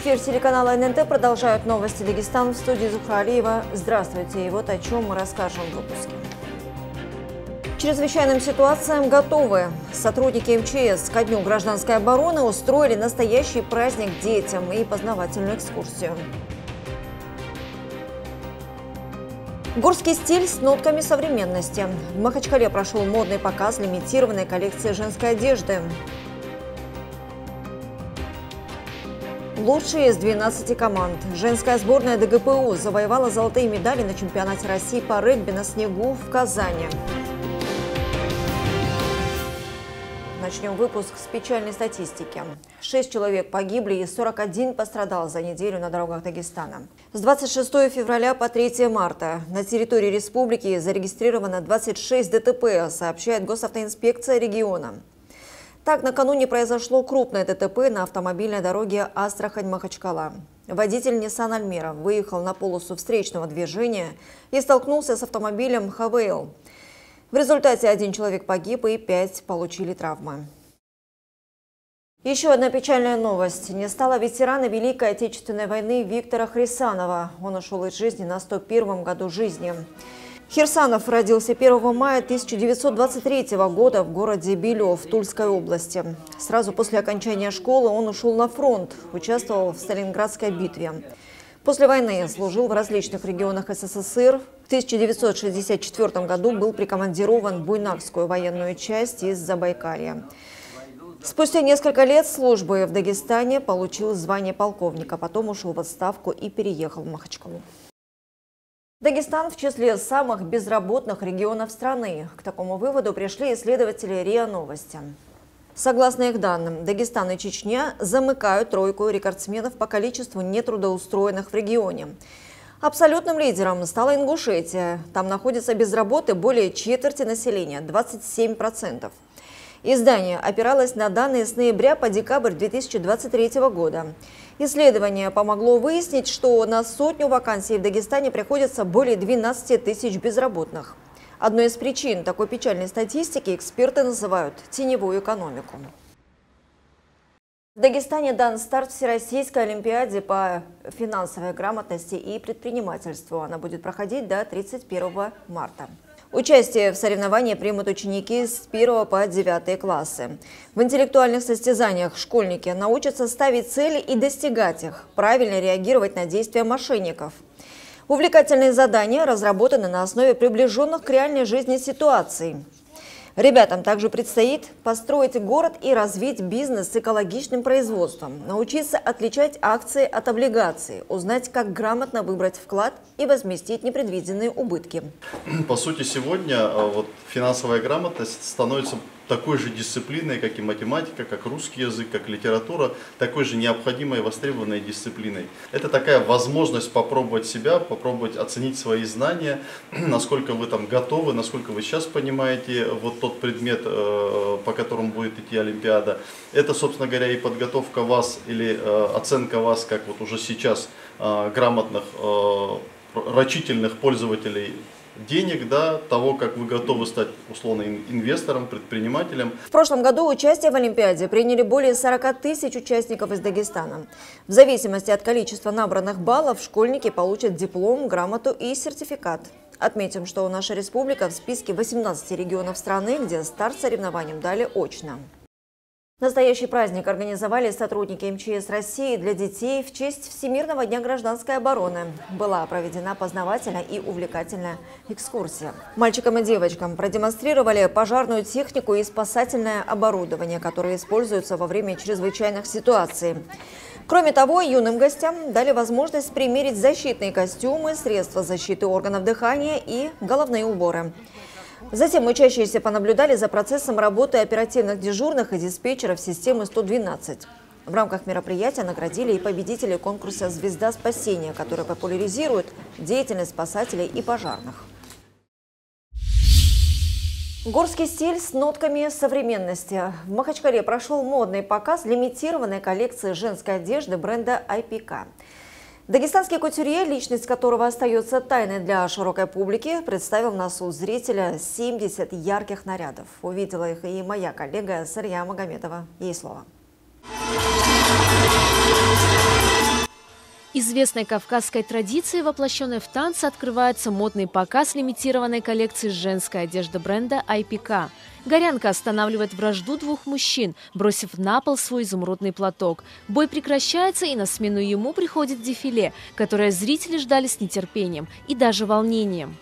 Эфир телеканала ННТ продолжают новости Дагестана в студии Зухралиева. Здравствуйте. И вот о чем мы расскажем в выпуске. Чрезвычайным ситуациям готовы. Сотрудники МЧС ко дню гражданской обороны устроили настоящий праздник детям и познавательную экскурсию. Горский стиль с нотками современности. В Махачкале прошел модный показ лимитированной коллекции женской одежды. Лучшие из 12 команд. Женская сборная ДГПУ завоевала золотые медали на чемпионате России по регби на снегу в Казани. Начнем выпуск с печальной статистики. Шесть человек погибли и 41 пострадал за неделю на дорогах Дагестана. С 26 февраля по 3 марта на территории республики зарегистрировано 26 ДТП, сообщает госавтоинспекция региона. Так, накануне произошло крупное ДТП на автомобильной дороге Астрахань-Махачкала. Водитель Nissan Альмера выехал на полосу встречного движения и столкнулся с автомобилем «Хавейл». В результате один человек погиб и пять получили травмы. Еще одна печальная новость. Не стало ветерана Великой Отечественной войны Виктора Хрисанова. Он ушел из жизни на 101 году жизни. Херсанов родился 1 мая 1923 года в городе Белев Тульской области. Сразу после окончания школы он ушел на фронт, участвовал в Сталинградской битве. После войны служил в различных регионах СССР. В 1964 году был прикомандирован в Буйнакскую военную часть из Забайкалья. Спустя несколько лет службы в Дагестане получил звание полковника, потом ушел в отставку и переехал в Махачкалу. Дагестан в числе самых безработных регионов страны. К такому выводу пришли исследователи РИА Новости. Согласно их данным, Дагестан и Чечня замыкают тройку рекордсменов по количеству нетрудоустроенных в регионе. Абсолютным лидером стала Ингушетия. Там находится без работы более четверти населения – 27%. Издание опиралось на данные с ноября по декабрь 2023 года. Исследование помогло выяснить, что на сотню вакансий в Дагестане приходится более 12 тысяч безработных. Одной из причин такой печальной статистики эксперты называют теневую экономику. В Дагестане дан старт Всероссийской Олимпиаде по финансовой грамотности и предпринимательству. Она будет проходить до 31 марта. Участие в соревновании примут ученики с 1 по 9 классы. В интеллектуальных состязаниях школьники научатся ставить цели и достигать их, правильно реагировать на действия мошенников. Увлекательные задания разработаны на основе приближенных к реальной жизни ситуаций. Ребятам также предстоит построить город и развить бизнес с экологичным производством, научиться отличать акции от облигаций, узнать, как грамотно выбрать вклад и возместить непредвиденные убытки. По сути, сегодня э, вот, финансовая грамотность становится такой же дисциплиной, как и математика, как русский язык, как литература, такой же необходимой и востребованной дисциплиной. Это такая возможность попробовать себя, попробовать оценить свои знания, насколько вы там готовы, насколько вы сейчас понимаете вот тот предмет, э, по которому будет идти Олимпиада. Это, собственно говоря, и подготовка вас или э, оценка вас, как вот уже сейчас э, грамотных, рачительных пользователей денег, да, того, как вы готовы стать условно инвестором, предпринимателем. В прошлом году участие в Олимпиаде приняли более 40 тысяч участников из Дагестана. В зависимости от количества набранных баллов школьники получат диплом, грамоту и сертификат. Отметим, что наша республика в списке 18 регионов страны, где старт соревнованиям дали очно. Настоящий праздник организовали сотрудники МЧС России для детей в честь Всемирного дня гражданской обороны. Была проведена познавательная и увлекательная экскурсия. Мальчикам и девочкам продемонстрировали пожарную технику и спасательное оборудование, которые используются во время чрезвычайных ситуаций. Кроме того, юным гостям дали возможность примерить защитные костюмы, средства защиты органов дыхания и головные уборы. Затем учащиеся понаблюдали за процессом работы оперативных дежурных и диспетчеров системы 112. В рамках мероприятия наградили и победителей конкурса «Звезда спасения», который популяризирует деятельность спасателей и пожарных. Горский стиль с нотками современности. В Махачкале прошел модный показ лимитированной коллекции женской одежды бренда IPK. Дагестанский кутюрье, личность которого остается тайной для широкой публики, представил на суд зрителя 70 ярких нарядов. Увидела их и моя коллега Сарья Магометова. Ей слово. Известной кавказской традиции, воплощенной в танце, открывается модный показ лимитированной коллекции женской одежды бренда IPK. Горянка останавливает вражду двух мужчин, бросив на пол свой изумрудный платок. Бой прекращается, и на смену ему приходит дефиле, которое зрители ждали с нетерпением и даже волнением.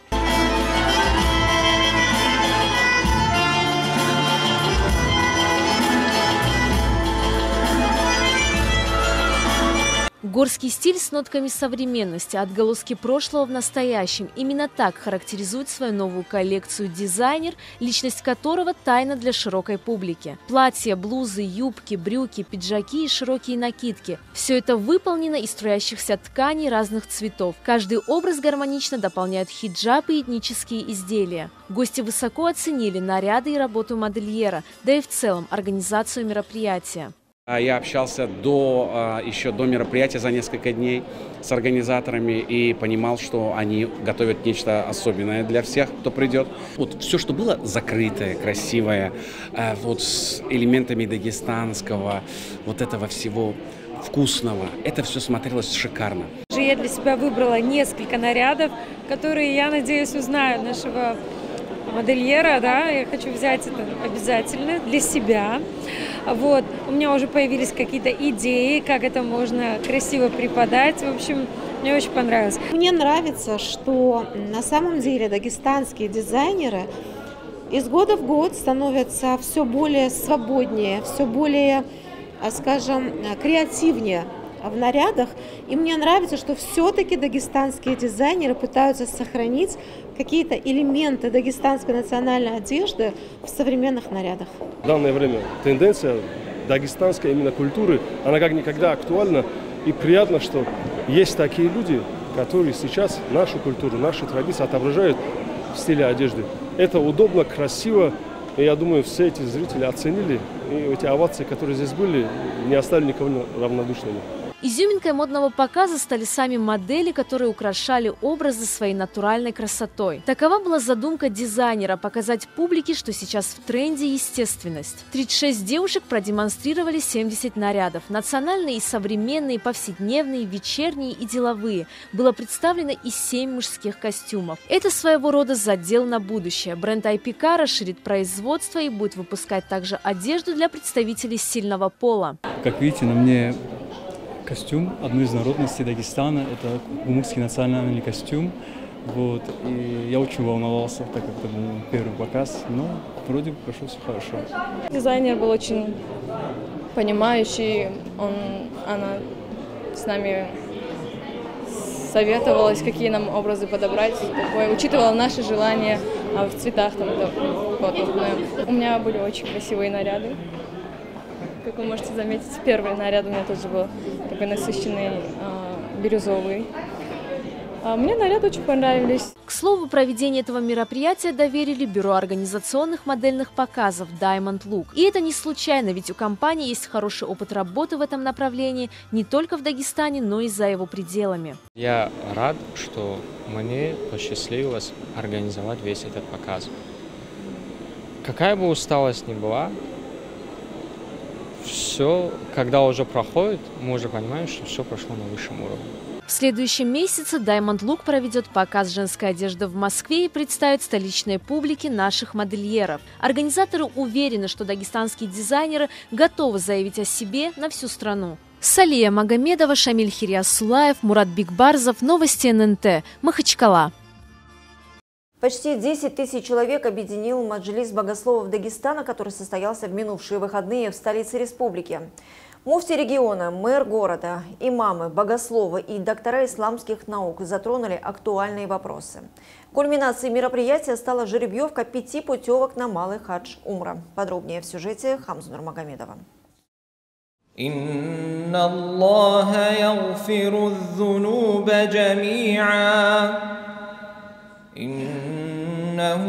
Горский стиль с нотками современности, отголоски прошлого в настоящем. Именно так характеризует свою новую коллекцию дизайнер, личность которого тайна для широкой публики. Платья, блузы, юбки, брюки, пиджаки и широкие накидки – все это выполнено из струящихся тканей разных цветов. Каждый образ гармонично дополняет хиджаб и этнические изделия. Гости высоко оценили наряды и работу модельера, да и в целом организацию мероприятия. А я общался до, а, еще до мероприятия за несколько дней с организаторами и понимал, что они готовят нечто особенное для всех, кто придет. Вот все, что было закрытое, красивое, а, вот с элементами дагестанского, вот этого всего вкусного, это все смотрелось шикарно. Я для себя выбрала несколько нарядов, которые, я надеюсь, узнают нашего модельера, да, я хочу взять это обязательно для себя. Вот, у меня уже появились какие-то идеи, как это можно красиво преподать. В общем, мне очень понравилось. Мне нравится, что на самом деле дагестанские дизайнеры из года в год становятся все более свободнее, все более, а, скажем, креативнее в нарядах. И мне нравится, что все-таки дагестанские дизайнеры пытаются сохранить какие-то элементы дагестанской национальной одежды в современных нарядах. В данное время тенденция дагестанской именно культуры, она как никогда актуальна. И приятно, что есть такие люди, которые сейчас нашу культуру, наши традиции отображают в стиле одежды. Это удобно, красиво, и я думаю, все эти зрители оценили, и эти овации, которые здесь были, не оставили никого равнодушными. Изюминкой модного показа стали сами модели, которые украшали образы своей натуральной красотой. Такова была задумка дизайнера – показать публике, что сейчас в тренде естественность. 36 девушек продемонстрировали 70 нарядов. Национальные и современные, повседневные, вечерние и деловые. Было представлено и 7 мужских костюмов. Это своего рода задел на будущее. Бренд IPK расширит производство и будет выпускать также одежду для представителей сильного пола. Как видите, на мне костюм одной из народностей Дагестана. Это гумукский национальный костюм. Вот. И я очень волновался, так как это был первый показ, но вроде прошло все хорошо. Дизайнер был очень понимающий, он, она с нами советовалась, какие нам образы подобрать, такое, учитывала наши желания а в цветах там подобное. У меня были очень красивые наряды. Как вы можете заметить, первый наряд у меня тоже был такой насыщенный, э, бирюзовый. А мне наряды очень понравились. К слову, проведение этого мероприятия доверили Бюро организационных модельных показов Diamond Look. И это не случайно, ведь у компании есть хороший опыт работы в этом направлении не только в Дагестане, но и за его пределами. Я рад, что мне посчастливилось организовать весь этот показ. Какая бы усталость ни была, все, когда уже проходит, мы уже понимаем, что все прошло на высшем уровне. В следующем месяце Diamond Look проведет показ женской одежды в Москве и представит столичной публике наших модельеров. Организаторы уверены, что дагестанские дизайнеры готовы заявить о себе на всю страну. Салия Магомедова, Шамиль Хириасулаев, Мурат Бигбарзов, Новости ННТ, Махачкала. Почти 10 тысяч человек объединил Маджлис богословов Дагестана, который состоялся в минувшие выходные в столице республики. Муфти региона, мэр города, имамы, богословы и доктора исламских наук затронули актуальные вопросы. Кульминацией мероприятия стала жеребьевка пяти путевок на Малый хадж Умра. Подробнее в сюжете Хамзу Нурмагомедова. إن الله يغفر الذنوب جميعا إنه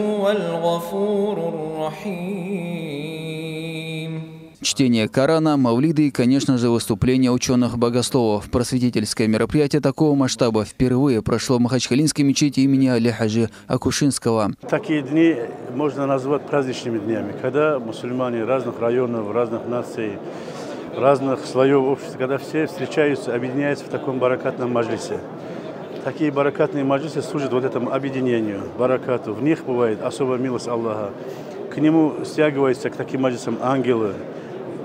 هو الغفور الرحيم Чтение Корана, Мавлиды и, конечно же, выступления ученых-богословов. Просветительское мероприятие такого масштаба впервые прошло в Махачкалинской мечети имени Аляхажи Акушинского. Такие дни можно назвать праздничными днями, когда мусульмане разных районов, разных наций разных слоев общества, когда все встречаются, объединяются в таком баракатном маджлисе. Такие баракатные маджлисы служат вот этому объединению, баракату. В них бывает особая милость Аллаха. К нему стягиваются к таким маджлисам ангелы,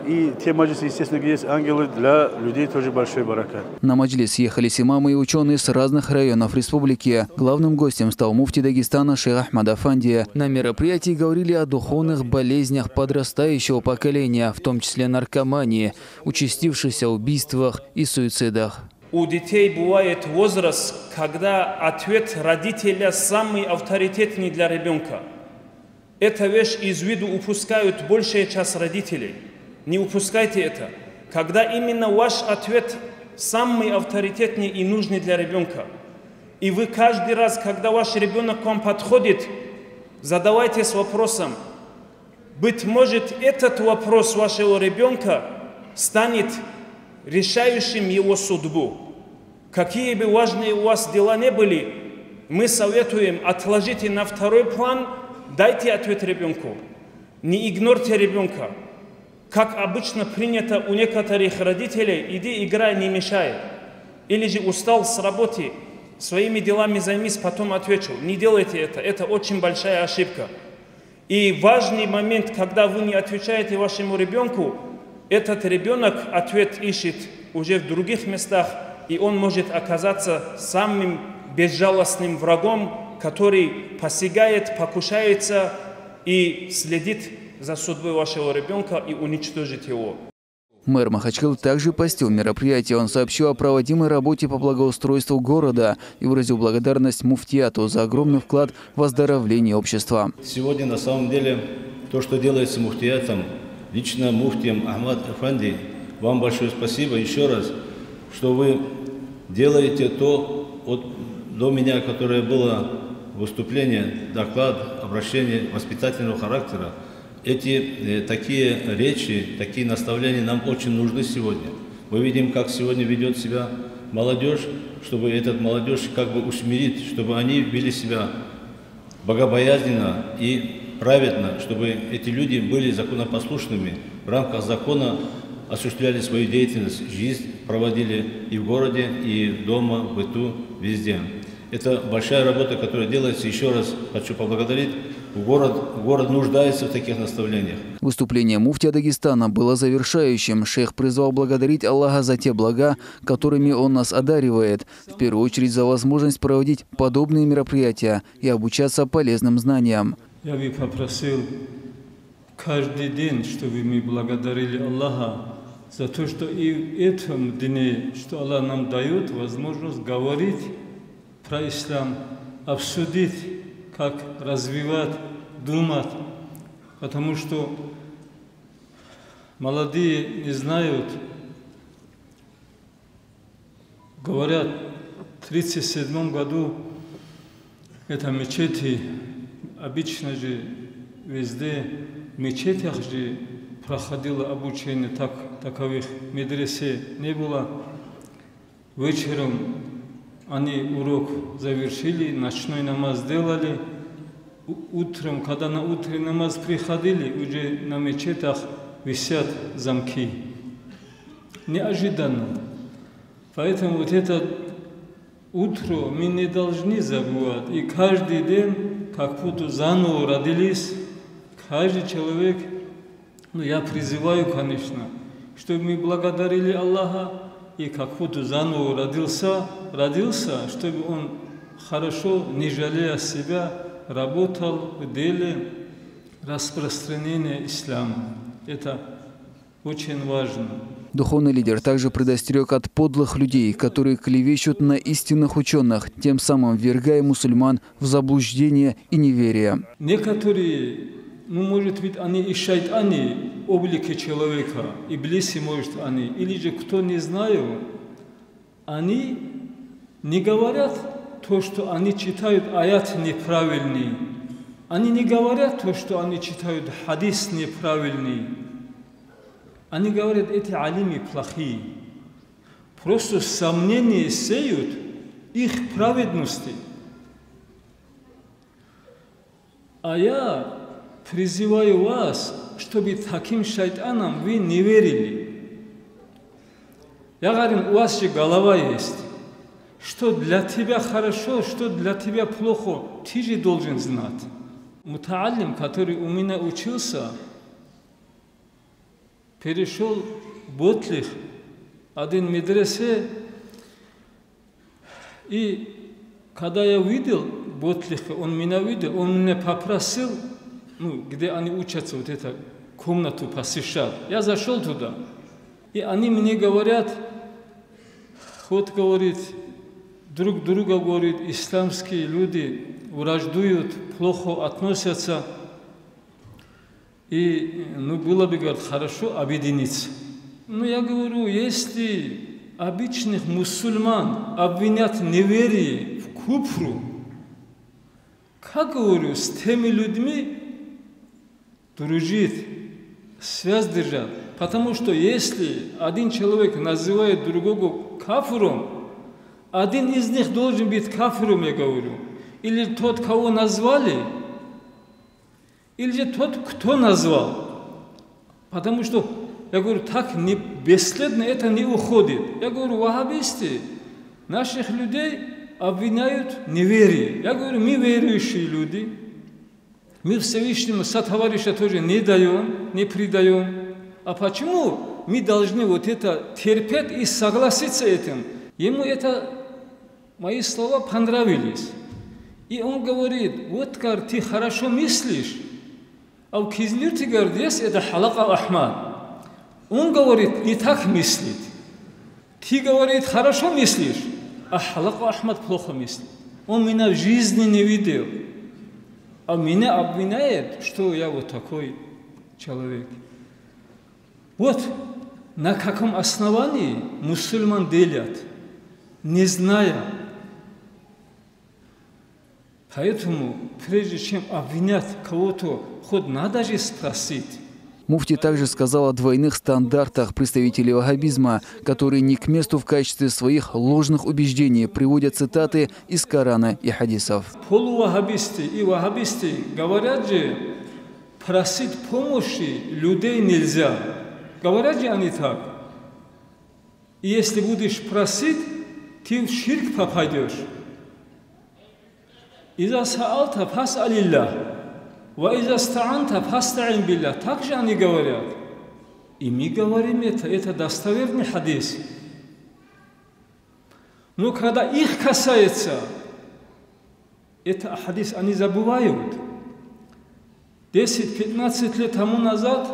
и те маджлисы, естественно, где есть ангелы, для людей тоже большой баракат. На маджлис съехались имамы и ученые с разных районов республики. Главным гостем стал муфти Дагестана Шейх Ахмад Афандия. На мероприятии говорили о духовных болезнях подрастающего поколения, в том числе наркомании, участившихся убийствах и суицидах. У детей бывает возраст, когда ответ родителя самый авторитетный для ребенка. Эта вещь из виду упускают большая часть родителей – не упускайте это. Когда именно ваш ответ самый авторитетный и нужный для ребенка. И вы каждый раз, когда ваш ребенок к вам подходит, задавайтесь вопросом, быть может, этот вопрос вашего ребенка станет решающим его судьбу. Какие бы важные у вас дела не были, мы советуем, отложите на второй план, дайте ответ ребенку. Не игнорьте ребенка. Как обычно принято у некоторых родителей, иди играй, не мешай. Или же устал с работы, своими делами займись, потом отвечу. Не делайте это, это очень большая ошибка. И важный момент, когда вы не отвечаете вашему ребенку, этот ребенок ответ ищет уже в других местах, и он может оказаться самым безжалостным врагом, который посягает, покушается и следит за судьбой вашего ребенка и уничтожить его. Мэр Махачкалы также посетил мероприятие. Он сообщил о проводимой работе по благоустройству города и выразил благодарность муфтиату за огромный вклад в оздоровление общества. Сегодня на самом деле то, что делается муфтиатом, лично муфтием Ахмад Афанди, вам большое спасибо еще раз, что вы делаете то от, до меня, которое было выступление, доклад, обращение воспитательного характера эти э, такие речи, такие наставления нам очень нужны сегодня. Мы видим, как сегодня ведет себя молодежь, чтобы этот молодежь как бы усмирить, чтобы они вели себя богобоязненно и праведно, чтобы эти люди были законопослушными, в рамках закона осуществляли свою деятельность, жизнь проводили и в городе, и дома, в быту, везде. Это большая работа, которая делается. Еще раз хочу поблагодарить Город, город нуждается в таких наставлениях. Выступление муфтия Дагестана было завершающим. Шейх призвал благодарить Аллаха за те блага, которыми он нас одаривает. В первую очередь за возможность проводить подобные мероприятия и обучаться полезным знаниям. Я бы попросил каждый день, чтобы мы благодарили Аллаха за то, что и в этом дне, что Аллах нам дает возможность говорить про ислам, обсудить как развивать, думать, потому что молодые не знают, говорят, в 1937 году это мечети, обычно же везде, в мечетях же проходило обучение, так, таковых медресе не было. Вечером они урок завершили, ночной намаз сделали. Утром, когда на утренний намаз приходили, уже на мечетах висят замки. Неожиданно. Поэтому вот это утро мы не должны забывать. И каждый день, как будто заново родились, каждый человек, ну я призываю, конечно, чтобы мы благодарили Аллаха, и как будто заново родился, родился, чтобы он хорошо, не жалея себя, работал в деле распространения ислама. Это очень важно. Духовный лидер также предостерег от подлых людей, которые клевещут на истинных ученых, тем самым ввергая мусульман в заблуждение и неверие. Некоторые ну, может быть, они и шайтаны, облики человека, и близи, может, они, или же кто не знаю, они не говорят то, что они читают аят неправильный. Они не говорят то, что они читают хадис неправильный. Они говорят, эти алимы плохие. Просто сомнения сеют их праведности. А я призываю вас, чтобы таким шайтанам вы не верили. Я говорю, у вас же голова есть. Что для тебя хорошо, что для тебя плохо, ты же должен знать. Мутаалим, который у меня учился, перешел Ботлих, один медресе, и когда я видел Ботлиха, он меня видел, он меня попросил, ну, где они учатся, вот эту комнату посещать. Я зашел туда, и они мне говорят, вот говорит, друг друга, говорит, исламские люди враждуют, плохо относятся. И ну, было бы, говорит, хорошо объединиться. Но я говорю, если обычных мусульман обвинят в неверии, в купру, как говорю, с теми людьми дружить, связь держать. Потому что если один человек называет другого кафиром, один из них должен быть кафиром, я говорю. Или тот, кого назвали, или же тот, кто назвал. Потому что, я говорю, так не, бесследно это не уходит. Я говорю, вахабисты наших людей обвиняют в неверии. Я говорю, мы верующие люди, мы Всевышнему сотоварища тоже не даем, не предаем. А почему мы должны вот это терпеть и согласиться этим? Ему это мои слова понравились. И он говорит, вот как ты хорошо мыслишь, а у Кизмирти говорит, это халака Ахмад. Он говорит, не так мыслит. Ты, говорит, хорошо мыслишь, а халака Ахмад плохо мыслит. Он меня в жизни не видел. А меня обвиняет, что я вот такой человек. Вот на каком основании мусульман делят, не зная. Поэтому, прежде чем обвинять кого-то, Хоть надо же спросить. Муфти также сказал о двойных стандартах представителей вагабизма, которые не к месту в качестве своих ложных убеждений приводят цитаты из Корана и хадисов. Полуваххабисты и вагабисты говорят же, просить помощи людей нельзя. Говорят же они так. И если будешь просить, ты в ширк попадешь. «Иза саалта фас алиллах». وإذا استعنت فاستعن بالله так же они говорят и мы говорим это это достоверный хадис но когда их касается это хадис они забывают 10-15 лет тому назад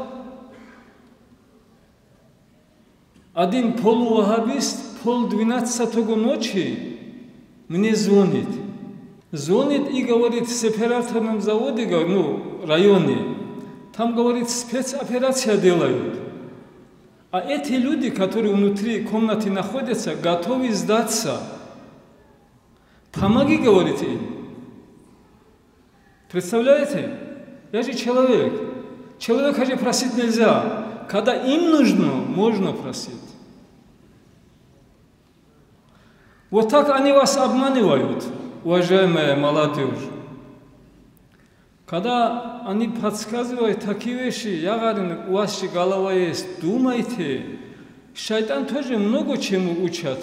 один полувахабист пол двенадцатого ночи мне звонит звонит и говорит в сепараторном заводе, ну, районе, там, говорит, спецоперация делают. А эти люди, которые внутри комнаты находятся, готовы сдаться. Помоги, говорит им. Представляете? Я же человек. Человека же просить нельзя. Когда им нужно, можно просить. Вот так они вас обманывают уважаемая молодежь, когда они подсказывают такие вещи, я говорю, у вас голова есть, думайте. Шайтан тоже много чему учат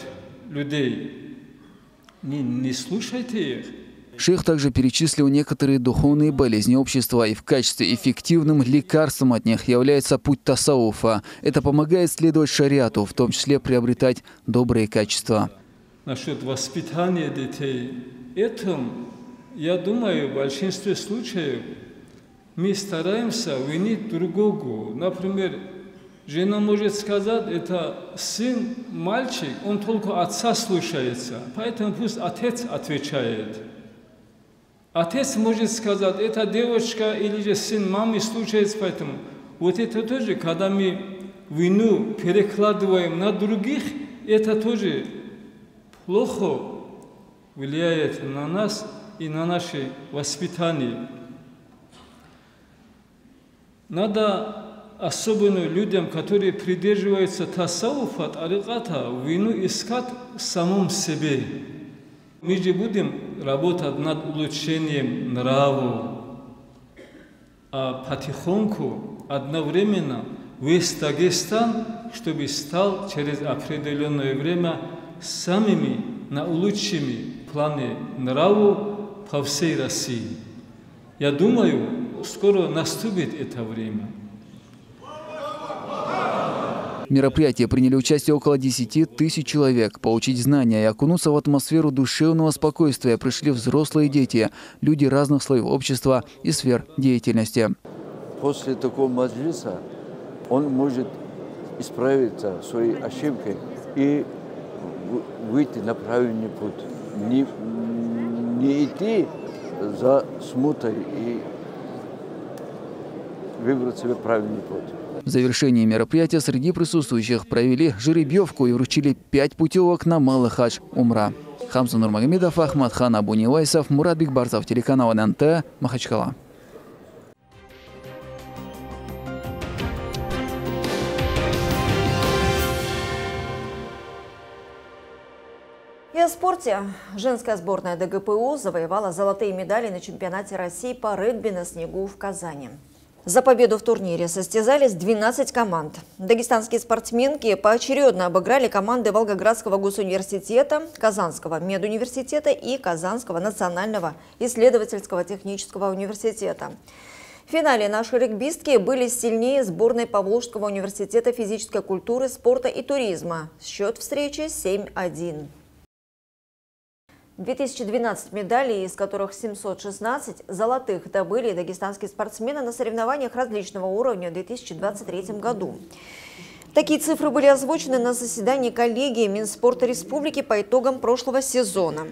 людей. Не, не слушайте их. Шейх также перечислил некоторые духовные болезни общества, и в качестве эффективным лекарством от них является путь тасауфа. Это помогает следовать шариату, в том числе приобретать добрые качества. Насчет воспитания детей этом, я думаю, в большинстве случаев мы стараемся винить другого. Например, жена может сказать, это сын, мальчик, он только отца слушается, поэтому пусть отец отвечает. Отец может сказать, это девочка или же сын мамы слушается, поэтому вот это тоже, когда мы вину перекладываем на других, это тоже плохо влияет на нас и на наше воспитание. Надо особенно людям, которые придерживаются тасауфа от ариката, вину искать в самом себе. Мы же будем работать над улучшением нравов, а потихоньку, одновременно весь Дагестан, чтобы стал через определенное время самыми наилучшими в плане нраву по всей России. Я думаю, скоро наступит это время. В мероприятии приняли участие около 10 тысяч человек. Получить знания и окунуться в атмосферу душевного спокойствия пришли взрослые дети, люди разных слоев общества и сфер деятельности. После такого маджлиса он может исправиться своей ошибкой и выйти на правильный путь. Не, не идти за смутой и выбрать себе правильный путь. В завершении мероприятия среди присутствующих провели жеребьевку и вручили пять путевок на Малый хадж Умра. Хамза Нурмагомедов, Ахмад Хан Абунивайсов, Мурат Бикбарзов, телеканал ННТ, Махачкала. И о спорте. Женская сборная ДГПУ завоевала золотые медали на чемпионате России по регби на снегу в Казани. За победу в турнире состязались 12 команд. Дагестанские спортсменки поочередно обыграли команды Волгоградского госуниверситета, Казанского медуниверситета и Казанского национального исследовательского технического университета. В финале наши регбистки были сильнее сборной Поволжского университета физической культуры, спорта и туризма. Счет встречи 7-1. 2012 медалей, из которых 716 золотых добыли дагестанские спортсмены на соревнованиях различного уровня в 2023 году. Такие цифры были озвучены на заседании коллегии Минспорта Республики по итогам прошлого сезона.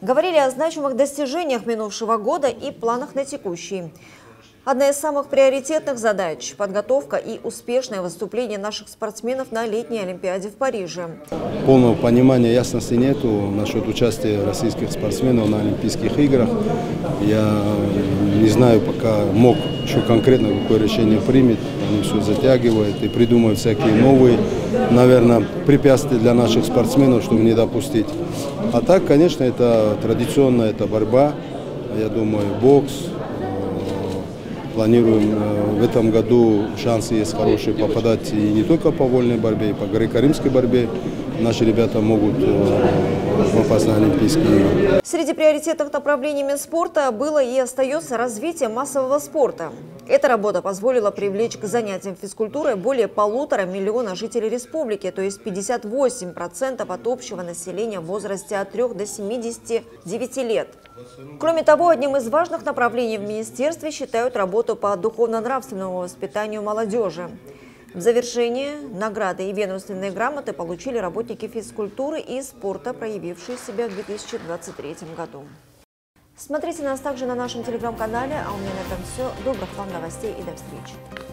Говорили о значимых достижениях минувшего года и планах на текущий. Одна из самых приоритетных задач – подготовка и успешное выступление наших спортсменов на летней Олимпиаде в Париже. Полного понимания, ясности нету насчет участия российских спортсменов на Олимпийских играх. Я не знаю пока мог, что конкретно какое решение примет. Они все затягивают и придумывают всякие новые, наверное, препятствия для наших спортсменов, чтобы не допустить. А так, конечно, это традиционно, это борьба. Я думаю, бокс, Планируем в этом году шансы есть хорошие попадать и не только по вольной борьбе, и по греко-римской борьбе. Наши ребята могут попасть на Олимпийские игры. Среди приоритетных направлений Минспорта было и остается развитие массового спорта. Эта работа позволила привлечь к занятиям физкультурой более полутора миллиона жителей республики, то есть 58% от общего населения в возрасте от 3 до 79 лет. Кроме того, одним из важных направлений в министерстве считают работу по духовно-нравственному воспитанию молодежи. В завершение награды и ведомственные грамоты получили работники физкультуры и спорта, проявившие себя в 2023 году. Смотрите нас также на нашем телеграм-канале. А у меня на этом все. Добрых вам новостей и до встречи.